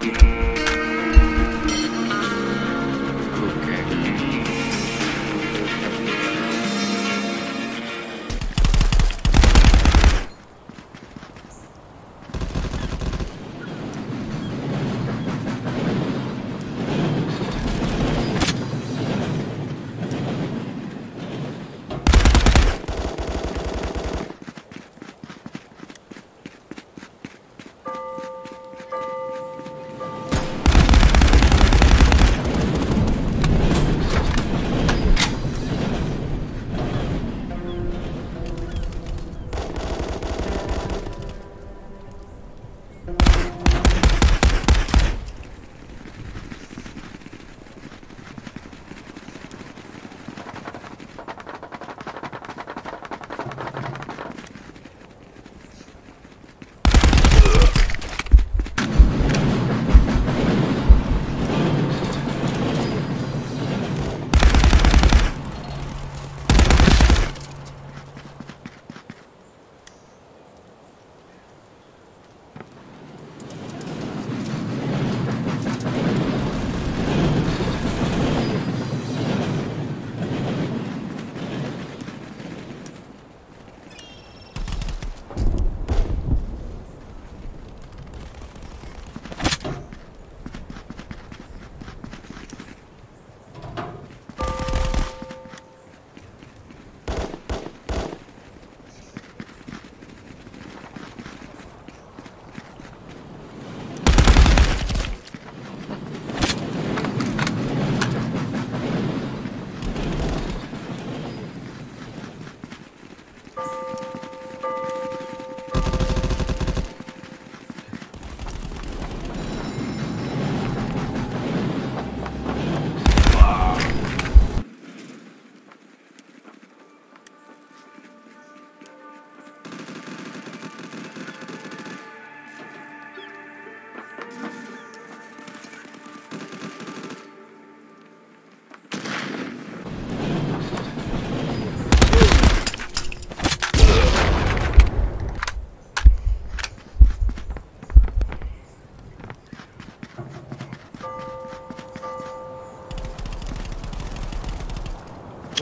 Mm-hmm.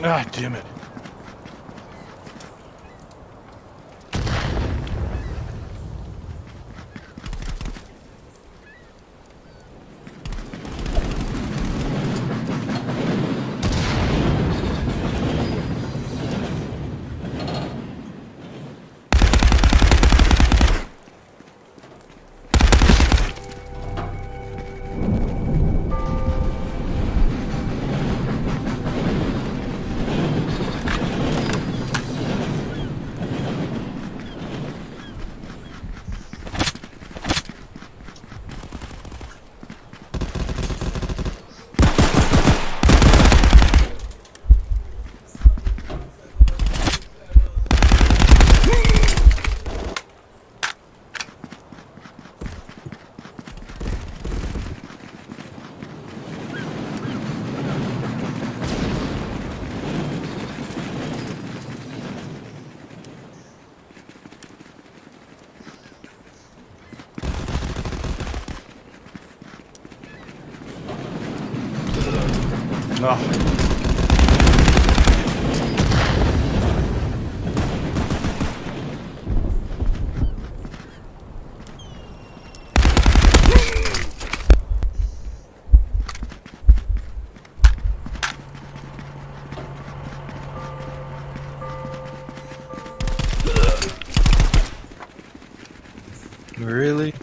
Ah, damn it. Ah. Really?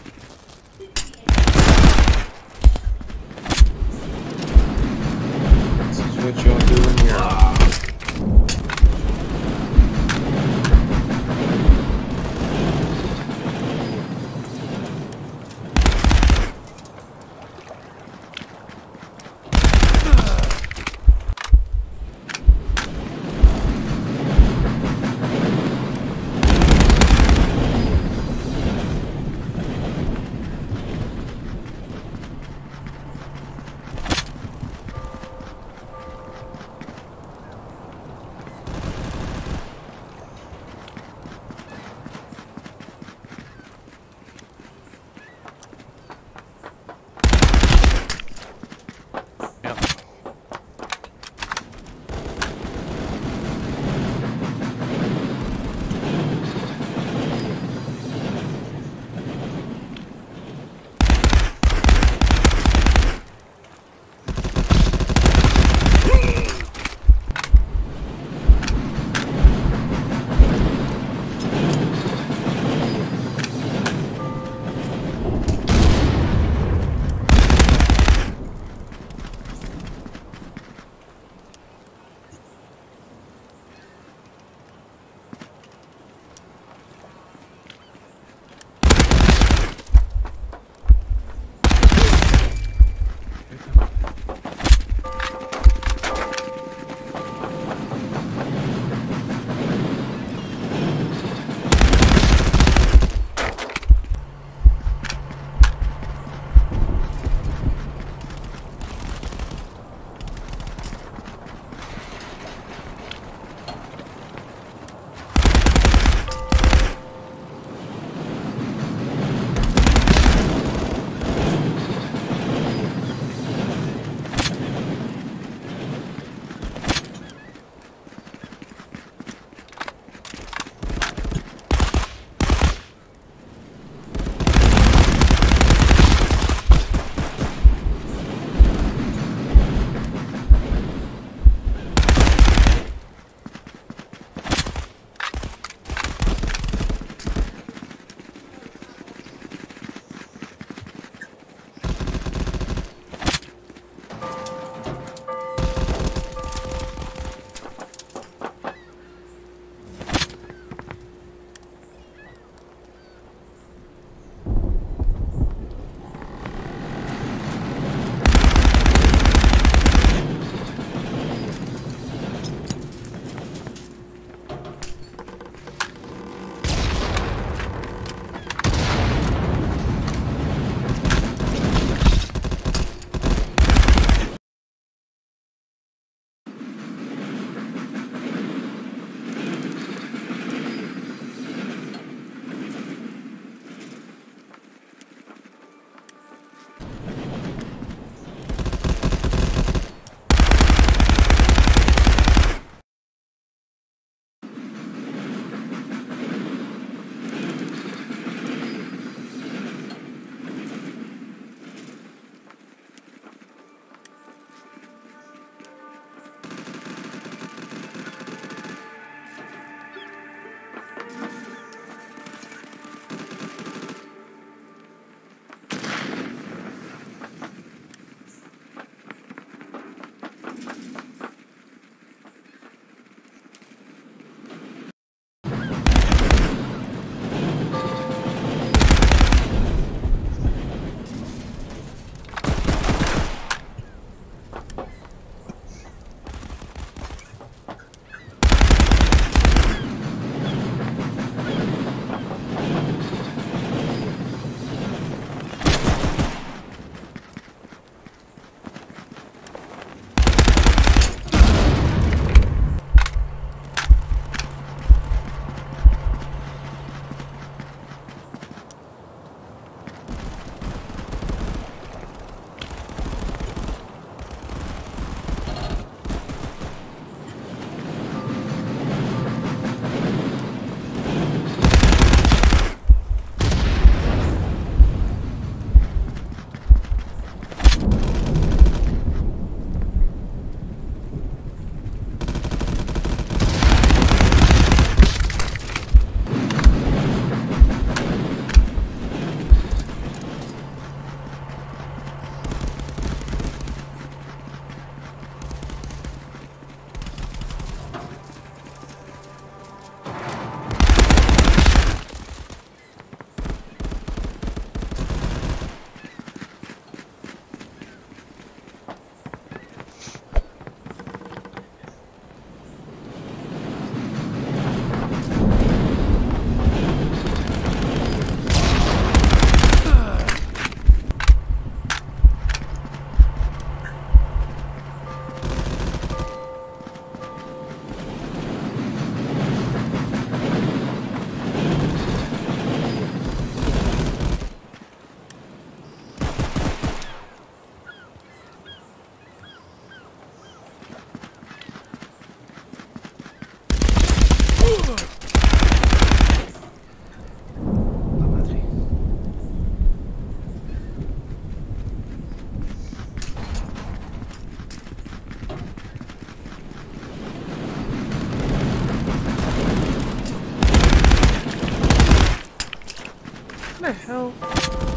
What the hell?